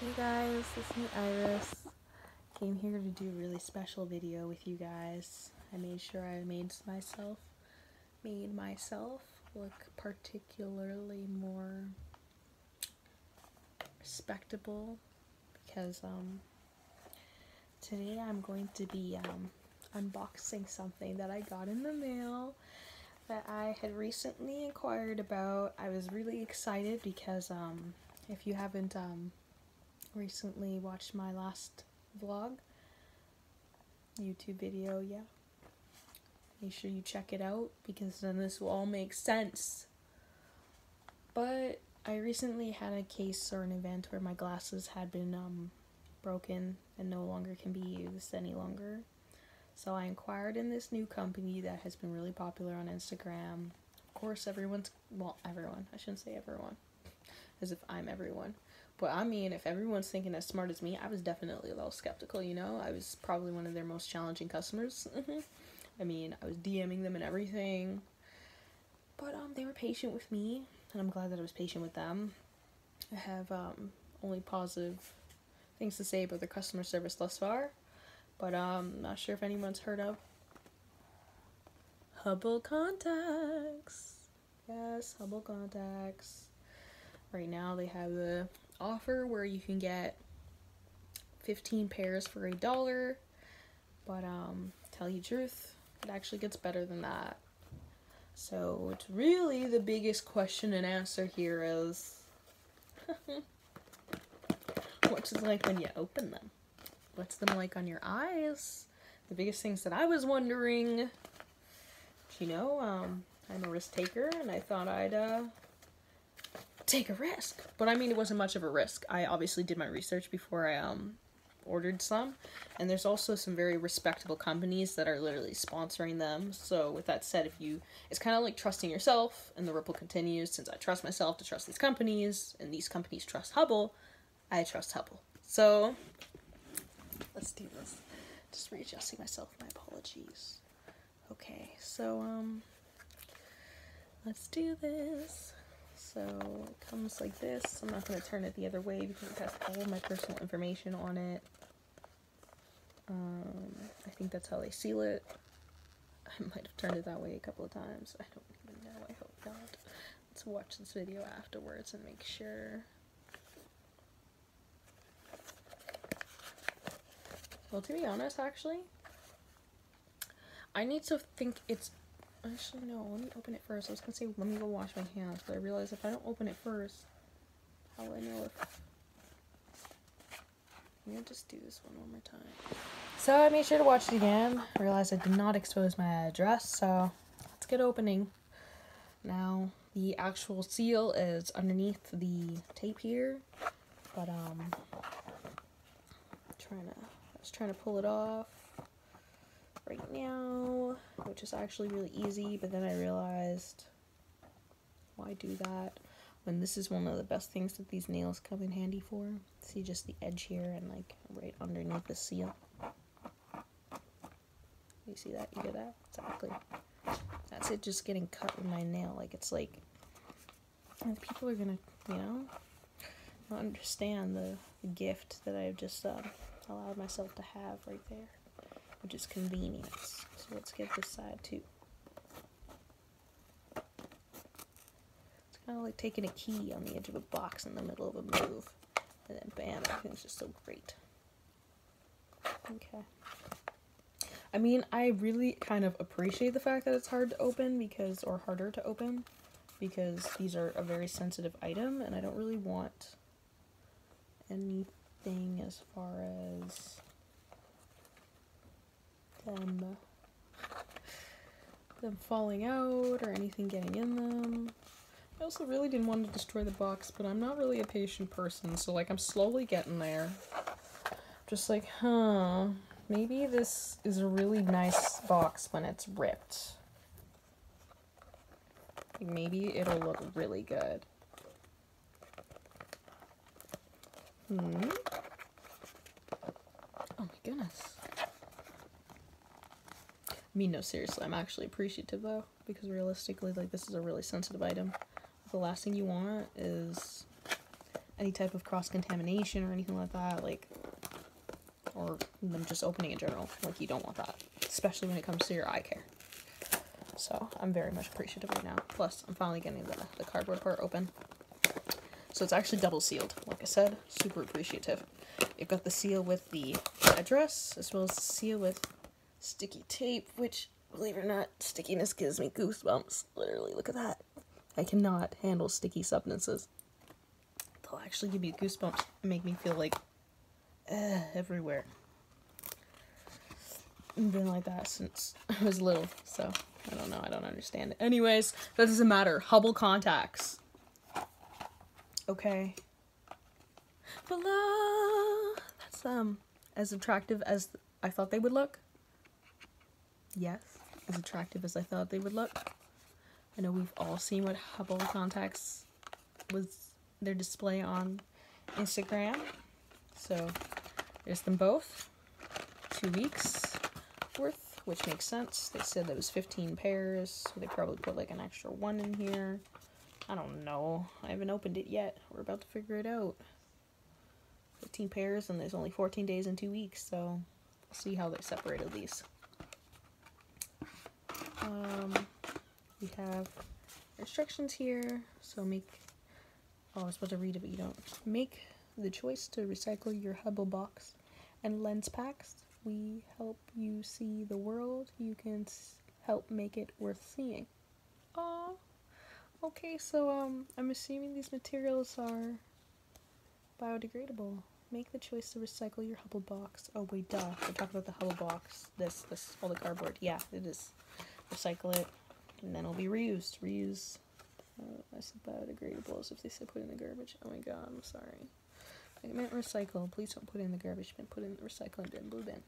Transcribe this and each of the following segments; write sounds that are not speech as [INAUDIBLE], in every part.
Hey guys, it's me Iris. Came here to do a really special video with you guys. I made sure I made myself made myself look particularly more respectable because um today I'm going to be um unboxing something that I got in the mail that I had recently inquired about. I was really excited because um if you haven't um recently watched my last vlog YouTube video, yeah. Make sure you check it out because then this will all make sense. But I recently had a case or an event where my glasses had been um, broken and no longer can be used any longer. So I inquired in this new company that has been really popular on Instagram. Of course, everyone's, well, everyone, I shouldn't say everyone, [LAUGHS] as if I'm everyone. But I mean, if everyone's thinking as smart as me, I was definitely a little skeptical, you know? I was probably one of their most challenging customers. [LAUGHS] I mean, I was DMing them and everything. But um they were patient with me, and I'm glad that I was patient with them. I have um only positive things to say about their customer service thus far. But um not sure if anyone's heard of Hubble Contacts. Yes, Hubble Contacts. Right now they have a offer where you can get 15 pairs for a dollar. But um tell you truth, it actually gets better than that. So it's really the biggest question and answer here is [LAUGHS] what's it like when you open them? What's them like on your eyes? The biggest things that I was wondering. You know, um, I'm a risk taker and I thought I'd uh, take a risk. But I mean, it wasn't much of a risk. I obviously did my research before I um, ordered some. And there's also some very respectable companies that are literally sponsoring them. So with that said, if you, it's kind of like trusting yourself, and the ripple continues. Since I trust myself to trust these companies, and these companies trust Hubble, I trust Hubble. So let's do this. Just readjusting myself. My apologies. Okay, so um, let's do this. So it comes like this. I'm not going to turn it the other way because it has all my personal information on it. Um, I think that's how they seal it. [LAUGHS] I might have turned it that way a couple of times. I don't even know. I hope not. Let's watch this video afterwards and make sure. Well, to be honest, actually, I need to think it's. Actually, no, let me open it first. I was gonna say, let me go wash my hands, but I realized if I don't open it first, how will I know if. I'm gonna just do this one one more time. So I made sure to watch it again. I realized I did not expose my address, so let's get opening. Now, the actual seal is underneath the tape here, but um, trying to, I was trying to pull it off right now, which is actually really easy, but then I realized why do that when this is one of the best things that these nails come in handy for. See just the edge here and like right underneath the seal. You see that? You get that? Exactly. That's it just getting cut with my nail. Like it's like people are gonna, you know, understand the, the gift that I've just uh, allowed myself to have right there which is convenience. So let's get this side too. It's kind of like taking a key on the edge of a box in the middle of a move. And then bam, everything's just so great. Okay. I mean, I really kind of appreciate the fact that it's hard to open because, or harder to open, because these are a very sensitive item and I don't really want anything as far as them them falling out or anything getting in them. I also really didn't want to destroy the box, but I'm not really a patient person, so like I'm slowly getting there. Just like, huh, maybe this is a really nice box when it's ripped. Maybe it'll look really good. Hmm. Oh my goodness. Mean, no, seriously, I'm actually appreciative though, because realistically, like, this is a really sensitive item. The last thing you want is any type of cross contamination or anything like that, like, or them just opening in general. Like, you don't want that, especially when it comes to your eye care. So, I'm very much appreciative right now. Plus, I'm finally getting the, the cardboard part open. So, it's actually double sealed. Like I said, super appreciative. You've got the seal with the address, as well as the seal with sticky tape, which, believe it or not, stickiness gives me goosebumps. Literally, look at that. I cannot handle sticky substances. They'll actually give me goosebumps and make me feel like uh, everywhere. I've been like that since [LAUGHS] I was little, so I don't know. I don't understand it. Anyways, that doesn't matter. Hubble contacts. Okay. Voila! That's um as attractive as I thought they would look. Yes, as attractive as I thought they would look. I know we've all seen what Hubble contacts was their display on Instagram. So there's them both. Two weeks worth, which makes sense. They said that was 15 pairs, so they probably put like an extra one in here. I don't know. I haven't opened it yet. We're about to figure it out. 15 pairs, and there's only 14 days and two weeks, so we'll see how they separated these. Um, we have instructions here, so make. Oh, I was supposed to read it, but you don't. Make the choice to recycle your Hubble box and lens packs. We help you see the world. You can help make it worth seeing. Oh, okay. So um, I'm assuming these materials are biodegradable. Make the choice to recycle your Hubble box. Oh wait, duh. We're talking about the Hubble box. This, this, all the cardboard. Yeah, it is. Recycle it, and then it'll be reused. Reuse. Uh, I said as if they said put in the garbage. Oh my god, I'm sorry. I meant recycle. Please don't put in the garbage bin. Put in the recycling bin, blue bin.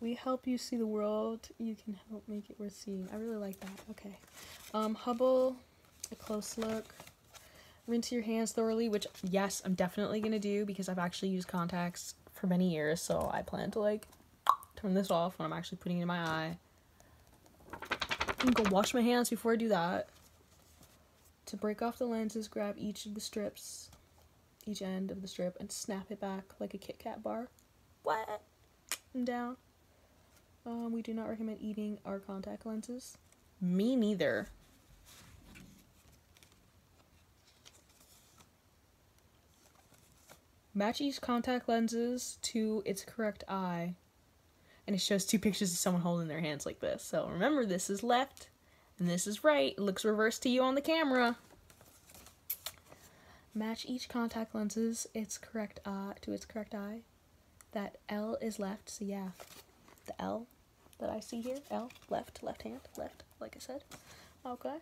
We help you see the world. You can help make it worth seeing. I really like that. Okay. Um, Hubble, a close look. Rinse your hands thoroughly, which, yes, I'm definitely going to do because I've actually used contacts for many years. So I plan to, like, turn this off when I'm actually putting it in my eye. I'm go wash my hands before I do that. To break off the lenses, grab each of the strips, each end of the strip, and snap it back like a Kit Kat bar. What? And down. Um, we do not recommend eating our contact lenses. Me neither. Match each contact lenses to its correct eye. And it shows two pictures of someone holding their hands like this. So remember, this is left and this is right. It looks reversed to you on the camera. Match each contact lenses its correct eye to its correct eye. That L is left, so yeah, the L that I see here, L, left, left hand, left, like I said. Okay.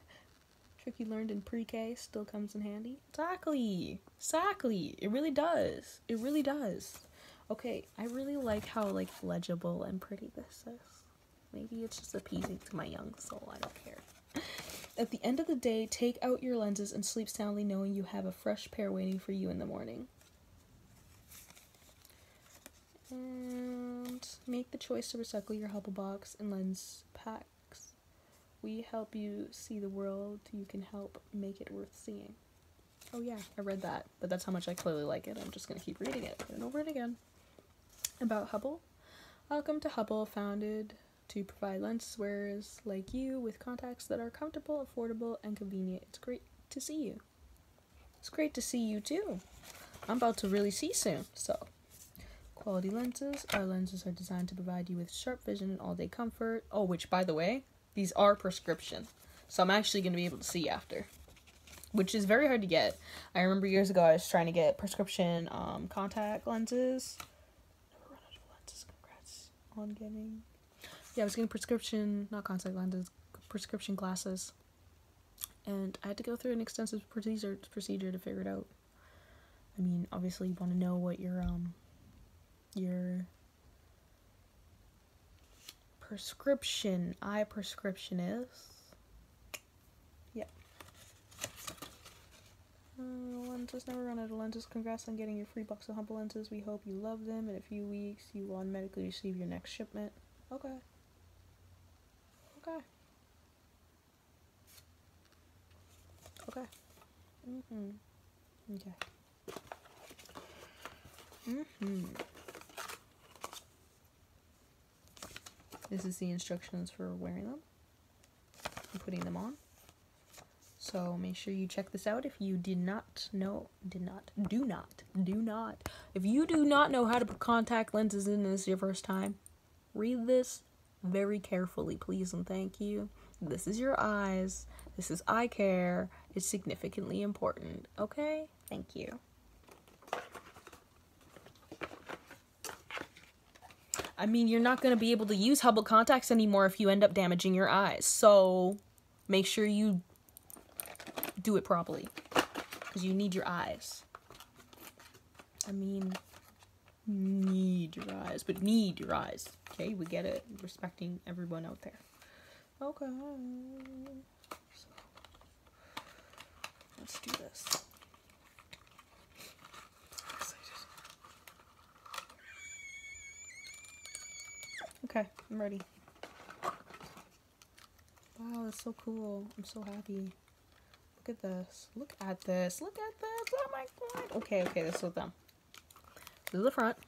Trick you learned in pre-K still comes in handy. Exactly. Exactly. It really does. It really does. Okay, I really like how like legible and pretty this is. Maybe it's just appeasing to my young soul. I don't care. [LAUGHS] At the end of the day, take out your lenses and sleep soundly knowing you have a fresh pair waiting for you in the morning. And make the choice to recycle your Hubble box and lens packs. We help you see the world. You can help make it worth seeing. Oh yeah, I read that, but that's how much I clearly like it. I'm just gonna keep reading it and over again. About Hubble. Welcome to Hubble, founded to provide lens wearers like you with contacts that are comfortable, affordable, and convenient. It's great to see you. It's great to see you too. I'm about to really see soon, so. Quality lenses. Our lenses are designed to provide you with sharp vision and all day comfort. Oh, which, by the way, these are prescription. So I'm actually going to be able to see after. Which is very hard to get. I remember years ago I was trying to get prescription um, contact lenses. Never run out of lenses. Congrats on getting. Yeah, I was getting prescription, not contact lenses, prescription glasses. And I had to go through an extensive procedure procedure to figure it out. I mean, obviously you want to know what your um your prescription eye prescription is. Yep. Uh, lenses never run out of lenses. Congrats on getting your free box of Hubble lenses. We hope you love them. In a few weeks, you will automatically receive your next shipment. Okay. Okay. Okay. Mm-hmm. Okay. Mm-hmm. This is the instructions for wearing them and putting them on. So make sure you check this out if you did not know, did not, do not, do not. If you do not know how to put contact lenses in this your first time, read this very carefully, please and thank you. This is your eyes. This is eye care. It's significantly important. Okay? Thank you. I mean, you're not going to be able to use Hubble contacts anymore if you end up damaging your eyes. So make sure you do it properly because you need your eyes. I mean, need your eyes, but need your eyes. Okay, we get it. Respecting everyone out there. Okay. So, let's do this. Okay, I'm ready. Wow, that's so cool. I'm so happy. Look at this. Look at this. Look at this. Oh my god. Okay, okay, this is them. This is the front.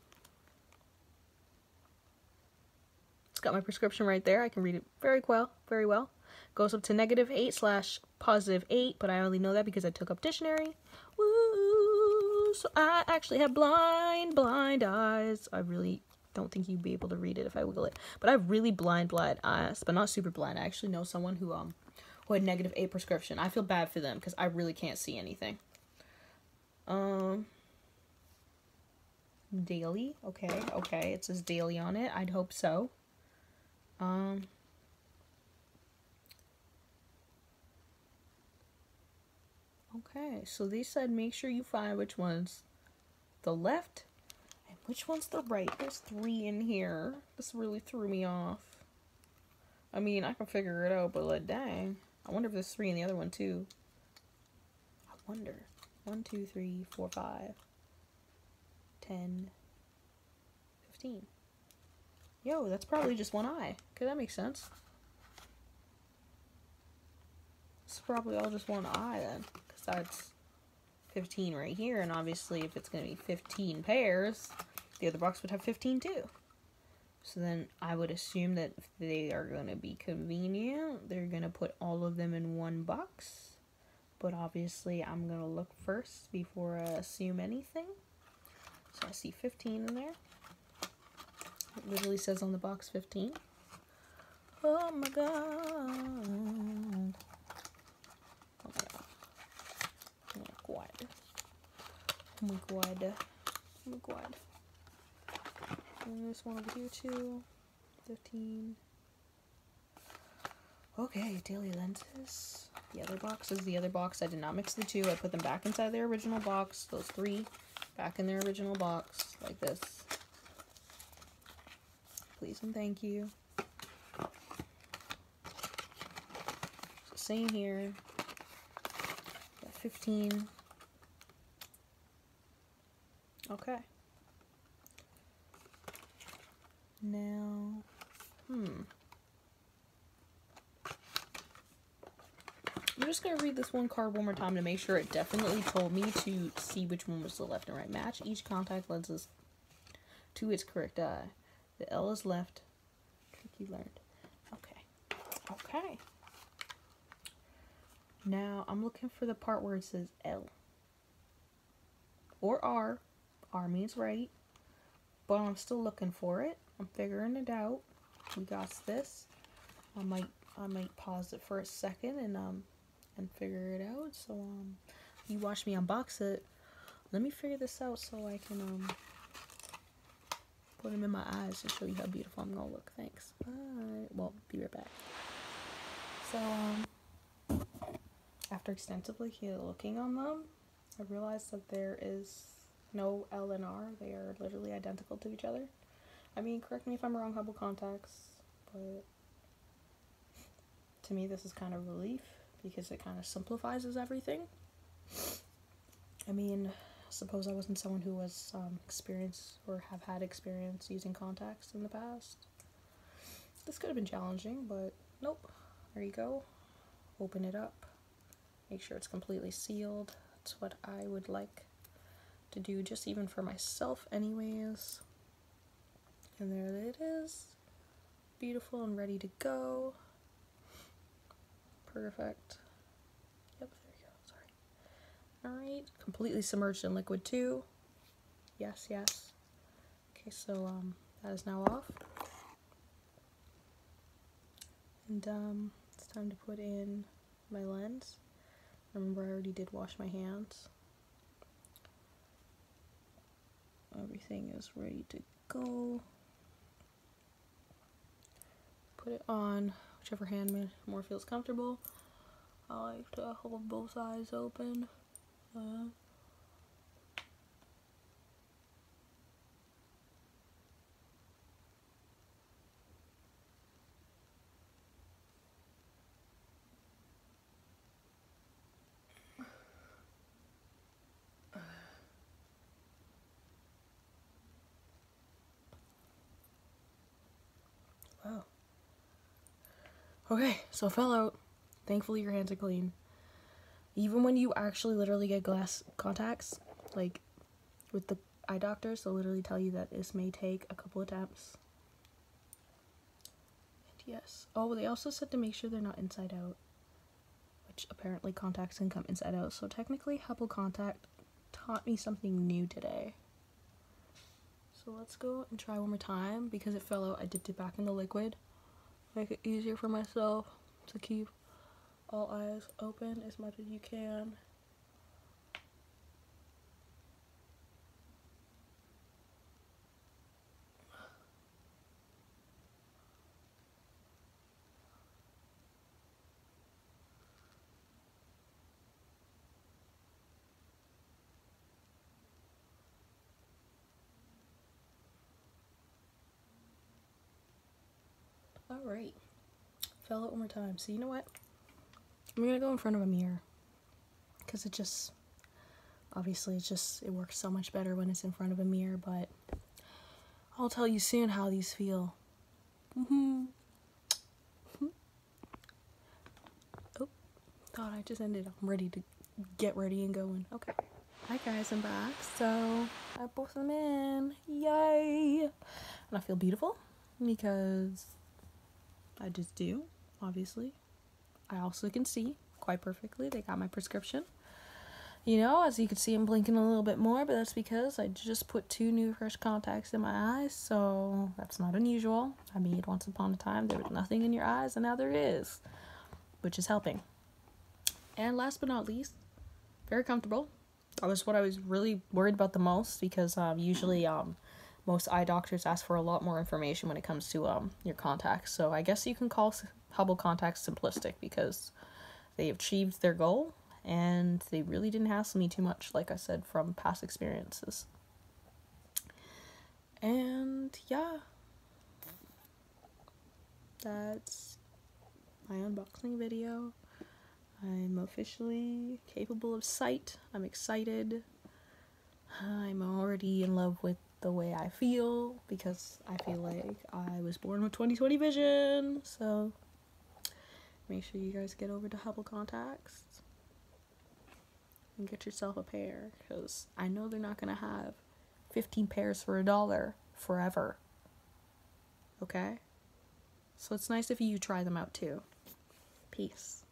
It's got my prescription right there. I can read it very well, very well. Goes up to negative 8 slash positive 8, but I only know that because I took up dictionary. Woo! So I actually have blind, blind eyes. I really don't think you'd be able to read it if I wiggle it. But I have really blind, blind eyes, but not super blind. I actually know someone who um who had negative 8 prescription. I feel bad for them because I really can't see anything. Um daily. Okay, okay. It says daily on it. I'd hope so. Um Okay, so they said make sure you find which one's the left and which one's the right. There's three in here. This really threw me off. I mean, I can figure it out, but like, dang. I wonder if there's three in the other one, too. I wonder. One, two, three, four, five. 10, 15. Yo, that's probably just one eye. Okay, that makes sense. It's probably all just one eye then, because that's 15 right here, and obviously if it's going to be 15 pairs, the other box would have 15 too. So then I would assume that if they are going to be convenient, they're going to put all of them in one box. But obviously I'm going to look first before I assume anything. So I see 15 in there. It literally says on the box 15. Oh my god. Oh my god. Oh my god. Oh my god. Oh my god. And this one over here too. 15. Okay, daily lenses. The other box is the other box. I did not mix the two. I put them back inside their original box. Those three back in their original box like this. Please and thank you. Same here. Got 15. Okay. Now, hmm. I'm just going to read this one card one more time to make sure it definitely told me to see which one was the left and right. Match each contact lenses to its correct eye. The L is left. Trick you learned. Okay. Okay. Now, I'm looking for the part where it says L. Or R. R means right. But I'm still looking for it. I'm figuring it out. We got this. I might I might pause it for a second and um and figure it out. So um you watch me unbox it. Let me figure this out so I can um put them in my eyes and show you how beautiful I'm gonna look. Thanks. Bye. Well, be right back. So um after extensively looking on them, I realized that there is no L and R. They are literally identical to each other. I mean, correct me if I'm wrong, Hubble contacts, but to me this is kind of relief because it kind of simplifies everything. I mean, suppose I wasn't someone who was um, experienced or have had experience using contacts in the past. This could have been challenging, but nope. There you go. Open it up. Make sure it's completely sealed. That's what I would like to do, just even for myself, anyways. And there it is. Beautiful and ready to go. Perfect. Yep, there you go. Sorry. Alright, completely submerged in liquid too. Yes, yes. Okay, so um, that is now off. And um, it's time to put in my lens. Remember I already did wash my hands. Everything is ready to go. Put it on whichever hand more feels comfortable. I like to hold both eyes open. Uh, Oh. Okay, so fell out. Thankfully your hands are clean. Even when you actually literally get glass contacts, like with the eye doctors, they'll literally tell you that this may take a couple attempts. And yes. Oh, they also said to make sure they're not inside out. Which apparently contacts can come inside out. So technically Hubble Contact taught me something new today. So let's go and try one more time. Because it fell out, I dipped it back in the liquid. Make it easier for myself to keep all eyes open as much as you can. Alright. Fell out one more time. So you know what? I'm gonna go in front of a mirror. Because it just, obviously, it just, it works so much better when it's in front of a mirror, but I'll tell you soon how these feel. Mm-hmm. Oh, thought I just ended. I'm ready to get ready and going. Okay. Hi guys, I'm back. So, I both them in. Yay! And I feel beautiful because I just do, obviously. I also can see quite perfectly. They got my prescription. You know, as you can see, I'm blinking a little bit more, but that's because I just put two new fresh contacts in my eyes, so that's not unusual. I mean, once upon a time, there was nothing in your eyes, and now there is, which is helping. And last but not least, very comfortable. That was what I was really worried about the most because um, usually um, most eye doctors ask for a lot more information when it comes to um, your contacts. So I guess you can call Hubble Contacts simplistic because they achieved their goal and they really didn't hassle me too much, like I said, from past experiences. And yeah, that's my unboxing video. I'm officially capable of sight. I'm excited. I'm already in love with the way I feel because I feel like I was born with 20/20 vision. So make sure you guys get over to Hubble Contacts and get yourself a pair because I know they're not going to have 15 pairs for a dollar forever. Okay? So it's nice if you try them out too. Peace.